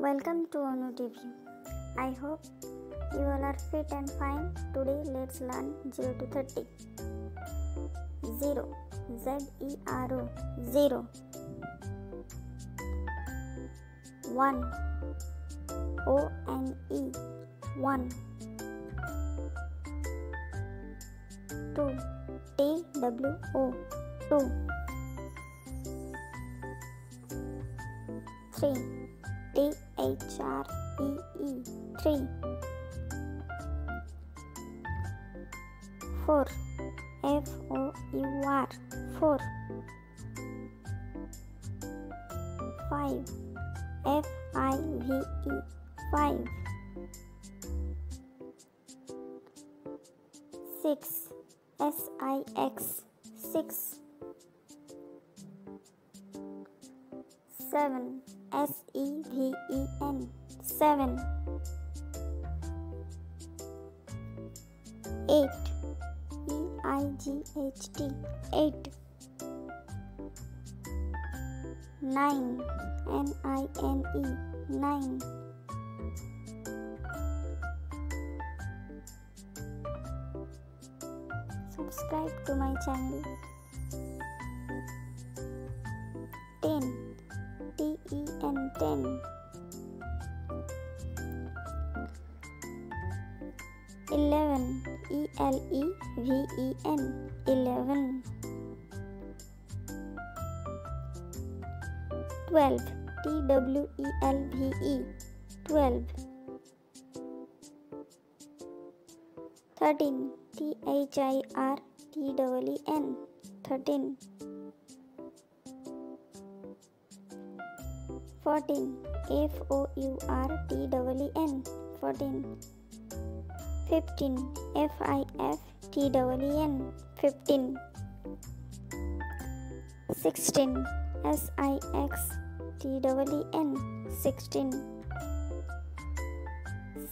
Welcome to ONU TV. I hope you all are fit and fine. Today let's learn 0 to 30. 0 Z E R O. 0 1 O N E. 1 2 T W O. 2 3 T H R E E 3 4 F O U R 4 5 F I V E. 5 6 S I X. 6 7 S E V E N 7 8 E I G H T 8 9 N I N E 9 Subscribe to my channel 10 11 E L E V E N 11 12 T W E L V E 12 13 T H I R T W E N 13 14 F O U R T W E N 14 15 F I F T W E N 15 16 S I X T W E N 16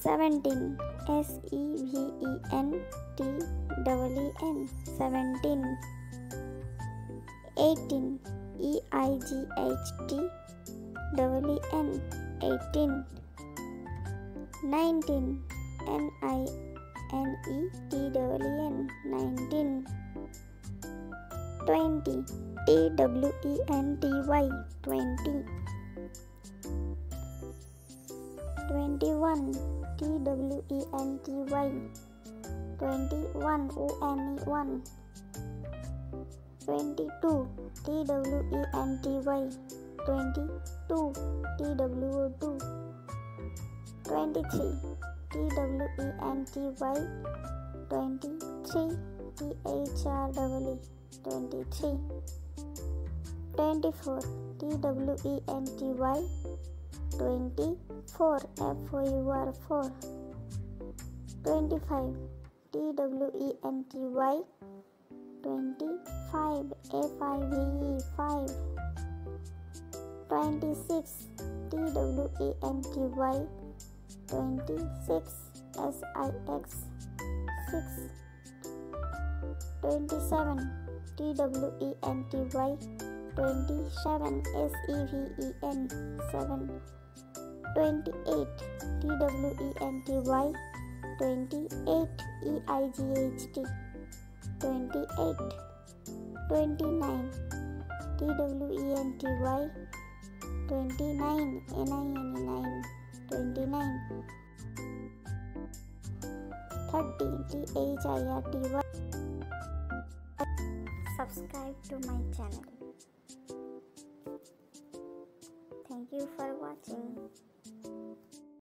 17 S E V E N T W E N 17 18 E I G H T W E N 18 19 N I N E T W E N 19 20 T W E N T Y 20 21 T W E N T Y 21 O N E 1 22 T W E N T Y 22 T W O 2 23 T W E N T Y 23 T H R W E 23 24 T W E N T Y 24 F O U R 4 25 T W E N T Y 25 F I V E 5 26 T W E N T Y 26 S I X 6 27 T W E N T Y 27 S E V E N 7 28 T W E N T Y 28 E I G H T 28 29 T W E N T Y 29 N I N E 9 29 30 T H I R T Y Subscribe to my channel. Thank you for watching.